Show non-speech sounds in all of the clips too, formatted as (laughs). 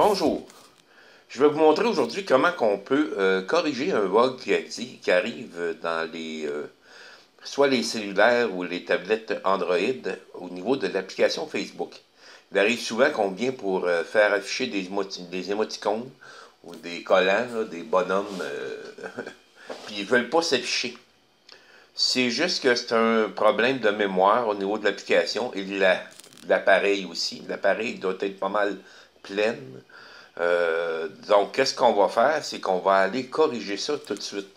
Bonjour. Je vais vous montrer aujourd'hui comment on peut euh, corriger un bug qui, arrive dans les euh, soit les cellulaires ou les tablettes Android au niveau de l'application Facebook. Il arrive souvent qu'on vient pour euh, faire afficher des, des, émoticônes ou des collants, des bonhommes, (laughs) puis ils ne veulent pas s'afficher. C'est juste que c'est un problème de mémoire au niveau de l'application et de l'appareil aussi. L'appareil doit être pas mal plein. Euh, donc, qu'est-ce qu'on va faire? C'est qu'on va aller corriger ça tout de suite.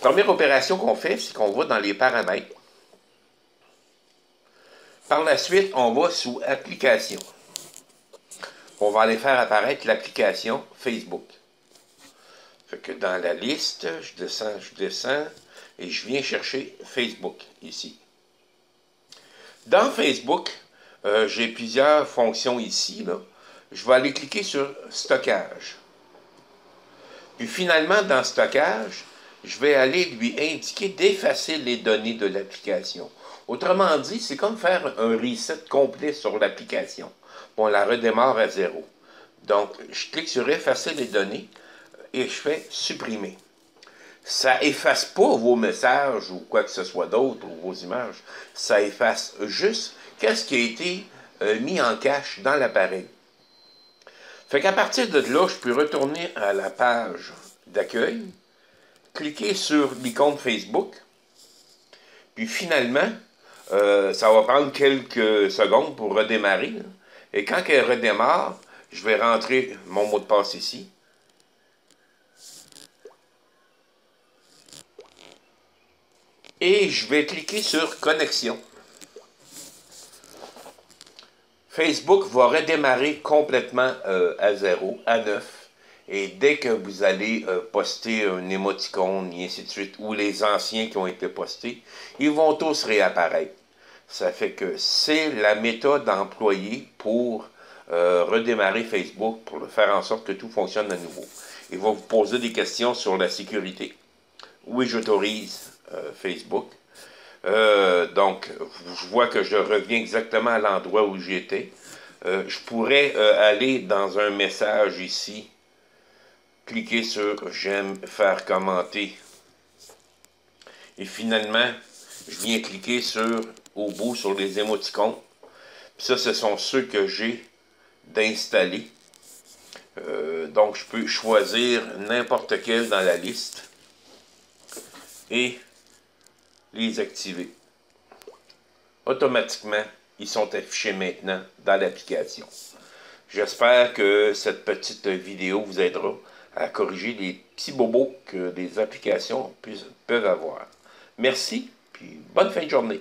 Première opération qu'on fait, c'est qu'on va dans les paramètres. Par la suite, on va sous Application. On va aller faire apparaître l'application Facebook. Fait que dans la liste, je descends, je descends, et je viens chercher Facebook ici. Dans Facebook, euh, j'ai plusieurs fonctions ici. Là je vais aller cliquer sur Stockage. Puis finalement, dans Stockage, je vais aller lui indiquer d'effacer les données de l'application. Autrement dit, c'est comme faire un reset complet sur l'application. On la redémarre à zéro. Donc, je clique sur Effacer les données et je fais Supprimer. Ça efface pas vos messages ou quoi que ce soit d'autre, ou vos images. Ça efface juste qu'est-ce qui a été euh, mis en cache dans l'appareil. Fait qu'à partir de là, je peux retourner à la page d'accueil, cliquer sur l'icône Facebook, puis finalement, euh, ça va prendre quelques secondes pour redémarrer. Et quand elle redémarre, je vais rentrer mon mot de passe ici. Et je vais cliquer sur Connexion. Facebook va redémarrer complètement euh, à zéro, à neuf. Et dès que vous allez euh, poster un émoticône, et ainsi de suite, ou les anciens qui ont été postés, ils vont tous réapparaître. Ça fait que c'est la méthode employée pour euh, redémarrer Facebook, pour faire en sorte que tout fonctionne à nouveau. Il va vous poser des questions sur la sécurité. Oui, j'autorise Facebook. Euh, donc, je vois que je reviens exactement à l'endroit où j'étais. Euh, je pourrais euh, aller dans un message ici, cliquer sur « J'aime faire commenter ». Et finalement, je viens cliquer sur, au bout, sur les émoticônes. ça, ce sont ceux que j'ai d'installer. donc, je peux choisir n'importe quel dans la liste. Et les activer. Automatiquement, ils sont affichés maintenant dans l'application. J'espère que cette petite vidéo vous aidera à corriger les petits bobos que les applications peuvent avoir. Merci, puis bonne fin de journée.